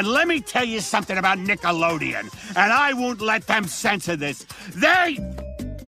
And let me tell you something about Nickelodeon, and I won't let them censor this. They